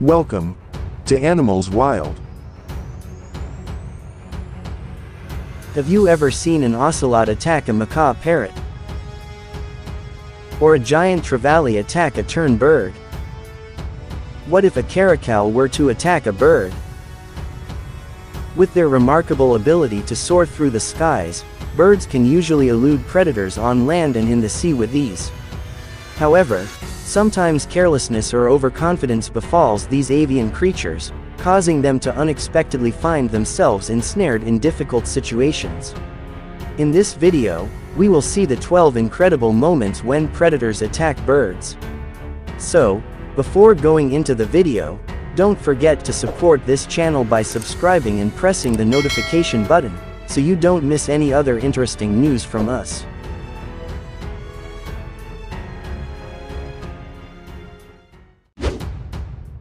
Welcome to Animals Wild. Have you ever seen an ocelot attack a macaw parrot? Or a giant trevally attack a tern bird? What if a caracal were to attack a bird? With their remarkable ability to soar through the skies, birds can usually elude predators on land and in the sea with ease. However, sometimes carelessness or overconfidence befalls these avian creatures, causing them to unexpectedly find themselves ensnared in difficult situations. In this video, we will see the 12 incredible moments when predators attack birds. So, before going into the video, don't forget to support this channel by subscribing and pressing the notification button, so you don't miss any other interesting news from us.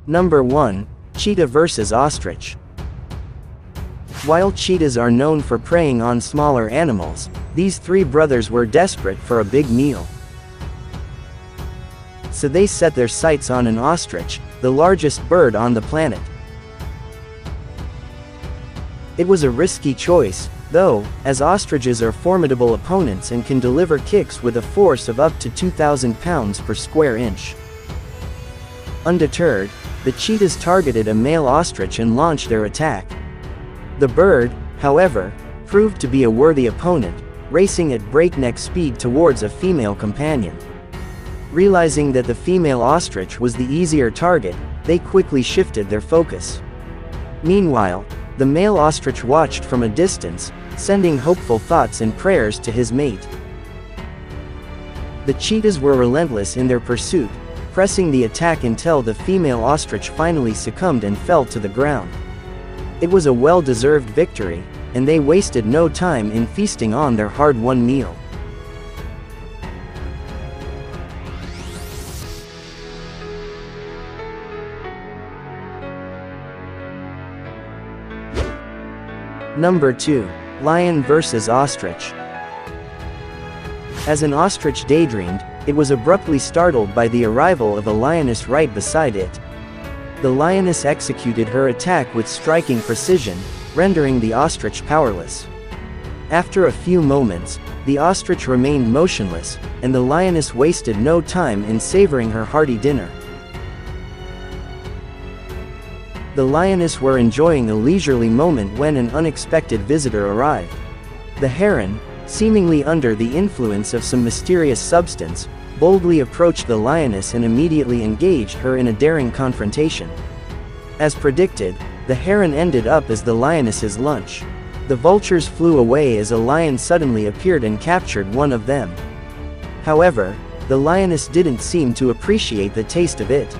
Number 1. Cheetah vs. Ostrich. While cheetahs are known for preying on smaller animals, these three brothers were desperate for a big meal. So they set their sights on an ostrich, the largest bird on the planet. It was a risky choice, though, as ostriches are formidable opponents and can deliver kicks with a force of up to 2,000 pounds per square inch. Undeterred, the cheetahs targeted a male ostrich and launched their attack. The bird, however, proved to be a worthy opponent, racing at breakneck speed towards a female companion. Realizing that the female ostrich was the easier target, they quickly shifted their focus. Meanwhile, the male ostrich watched from a distance, sending hopeful thoughts and prayers to his mate. The cheetahs were relentless in their pursuit, pressing the attack until the female ostrich finally succumbed and fell to the ground. It was a well-deserved victory, and they wasted no time in feasting on their hard-won meal. Number 2. Lion vs. Ostrich. As an ostrich daydreamed, it was abruptly startled by the arrival of a lioness right beside it. The lioness executed her attack with striking precision, rendering the ostrich powerless. After a few moments, the ostrich remained motionless, and the lioness wasted no time in savoring her hearty dinner. The lioness were enjoying a leisurely moment when an unexpected visitor arrived. The heron, seemingly under the influence of some mysterious substance, boldly approached the lioness and immediately engaged her in a daring confrontation. As predicted, the heron ended up as the lioness's lunch. The vultures flew away as a lion suddenly appeared and captured one of them. However, the lioness didn't seem to appreciate the taste of it.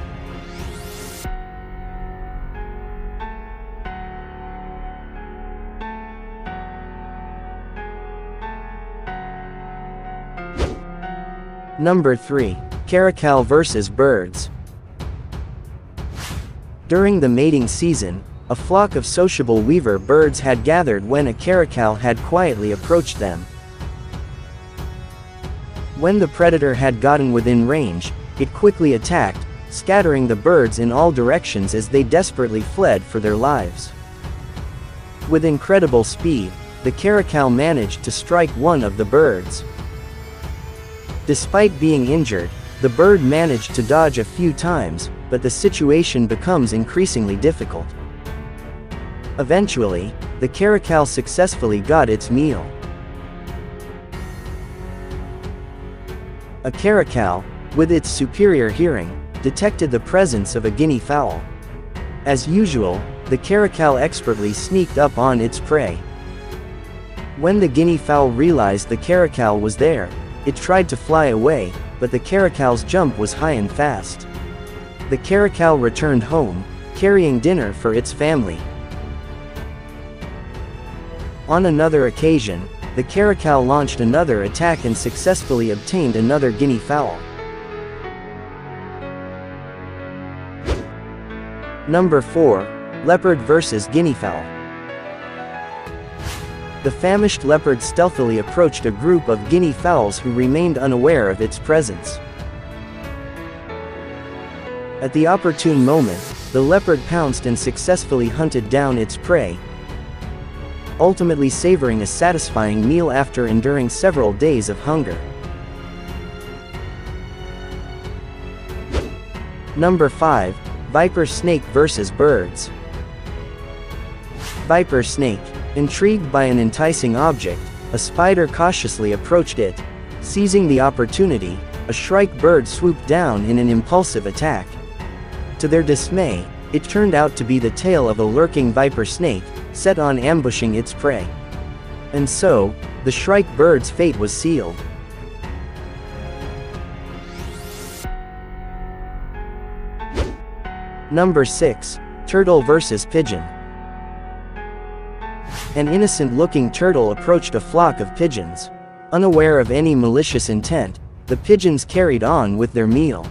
Number 3. Caracal vs. Birds. During the mating season, a flock of sociable weaver birds had gathered when a caracal had quietly approached them. When the predator had gotten within range, it quickly attacked, scattering the birds in all directions as they desperately fled for their lives. With incredible speed, the caracal managed to strike one of the birds. Despite being injured, the bird managed to dodge a few times, but the situation becomes increasingly difficult. Eventually, the caracal successfully got its meal. A caracal, with its superior hearing, detected the presence of a guinea fowl. As usual, the caracal expertly sneaked up on its prey. When the guinea fowl realized the caracal was there, it tried to fly away, but the caracal's jump was high and fast. The caracal returned home, carrying dinner for its family. On another occasion, the caracal launched another attack and successfully obtained another guinea fowl. Number 4. Leopard vs. Guinea Fowl. The famished leopard stealthily approached a group of guinea fowls who remained unaware of its presence. At the opportune moment, the leopard pounced and successfully hunted down its prey, ultimately savoring a satisfying meal after enduring several days of hunger. Number 5. Viper Snake vs. Birds. Viper Snake. Intrigued by an enticing object, a spider cautiously approached it. Seizing the opportunity, a shrike bird swooped down in an impulsive attack. To their dismay, it turned out to be the tail of a lurking viper snake, set on ambushing its prey. And so, the shrike bird's fate was sealed. Number 6. Turtle vs. Pigeon. An innocent-looking turtle approached a flock of pigeons. Unaware of any malicious intent, the pigeons carried on with their meal.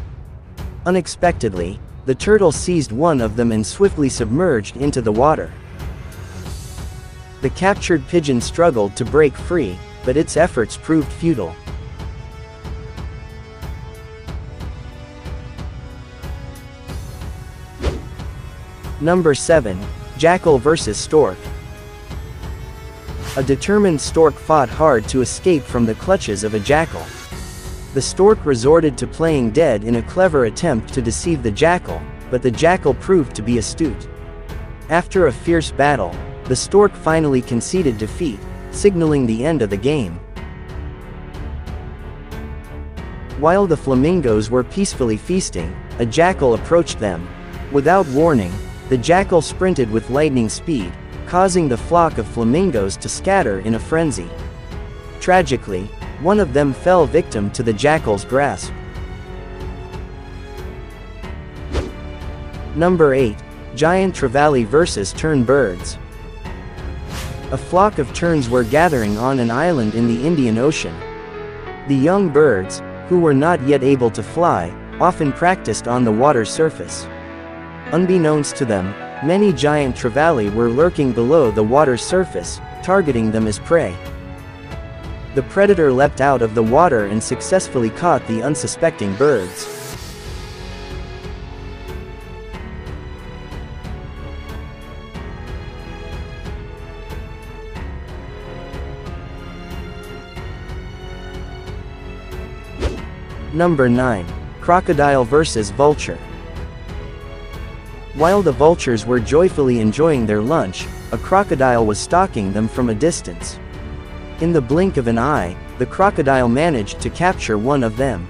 Unexpectedly, the turtle seized one of them and swiftly submerged into the water. The captured pigeon struggled to break free, but its efforts proved futile. Number 7. Jackal vs. Stork. A determined stork fought hard to escape from the clutches of a jackal. The stork resorted to playing dead in a clever attempt to deceive the jackal, but the jackal proved to be astute. After a fierce battle, the stork finally conceded defeat, signaling the end of the game. While the flamingos were peacefully feasting, a jackal approached them. Without warning, the jackal sprinted with lightning speed, causing the flock of flamingos to scatter in a frenzy. Tragically, one of them fell victim to the jackal's grasp. Number 8. Giant Trevally vs. Tern Birds. A flock of terns were gathering on an island in the Indian Ocean. The young birds, who were not yet able to fly, often practiced on the water's surface. Unbeknownst to them, many giant trevally were lurking below the water's surface, targeting them as prey. The predator leapt out of the water and successfully caught the unsuspecting birds. Number 9. Crocodile vs. Vulture. While the vultures were joyfully enjoying their lunch, a crocodile was stalking them from a distance. In the blink of an eye, the crocodile managed to capture one of them.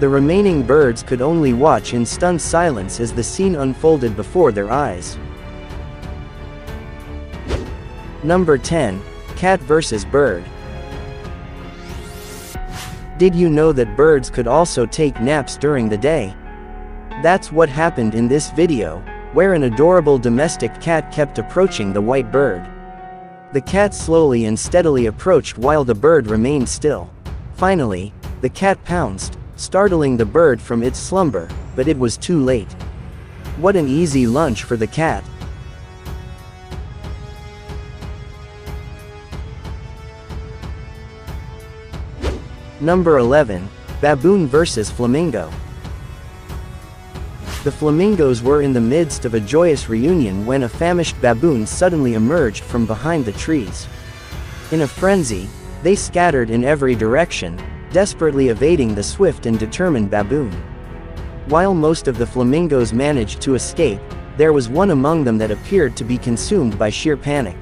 The remaining birds could only watch in stunned silence as the scene unfolded before their eyes. Number 10. Cat vs. Bird. Did you know that birds could also take naps during the day? That's what happened in this video, where an adorable domestic cat kept approaching the white bird. The cat slowly and steadily approached while the bird remained still. Finally, the cat pounced, startling the bird from its slumber, but it was too late. What an easy lunch for the cat. Number 11. Baboon vs. Flamingo. The flamingos were in the midst of a joyous reunion when a famished baboon suddenly emerged from behind the trees. In a frenzy, they scattered in every direction, desperately evading the swift and determined baboon. While most of the flamingos managed to escape, there was one among them that appeared to be consumed by sheer panic.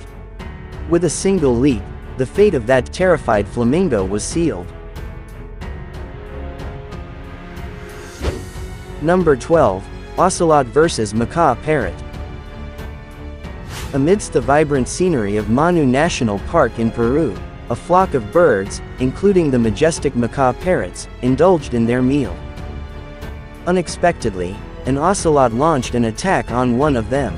With a single leap, the fate of that terrified flamingo was sealed. Number 12. Ocelot vs. Macaw Parrot. Amidst the vibrant scenery of Manu National Park in Peru, a flock of birds, including the majestic macaw parrots, indulged in their meal. Unexpectedly, an ocelot launched an attack on one of them.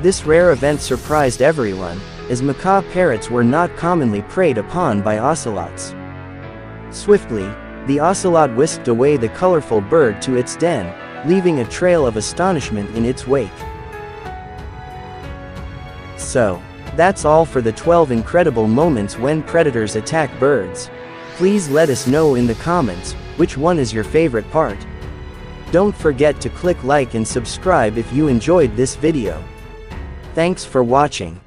This rare event surprised everyone, as macaw parrots were not commonly preyed upon by ocelots. Swiftly, the ocelot whisked away the colorful bird to its den, leaving a trail of astonishment in its wake. So, that's all for the 12 incredible moments when predators attack birds. Please let us know in the comments, which one is your favorite part. Don't forget to click like and subscribe if you enjoyed this video. Thanks for watching.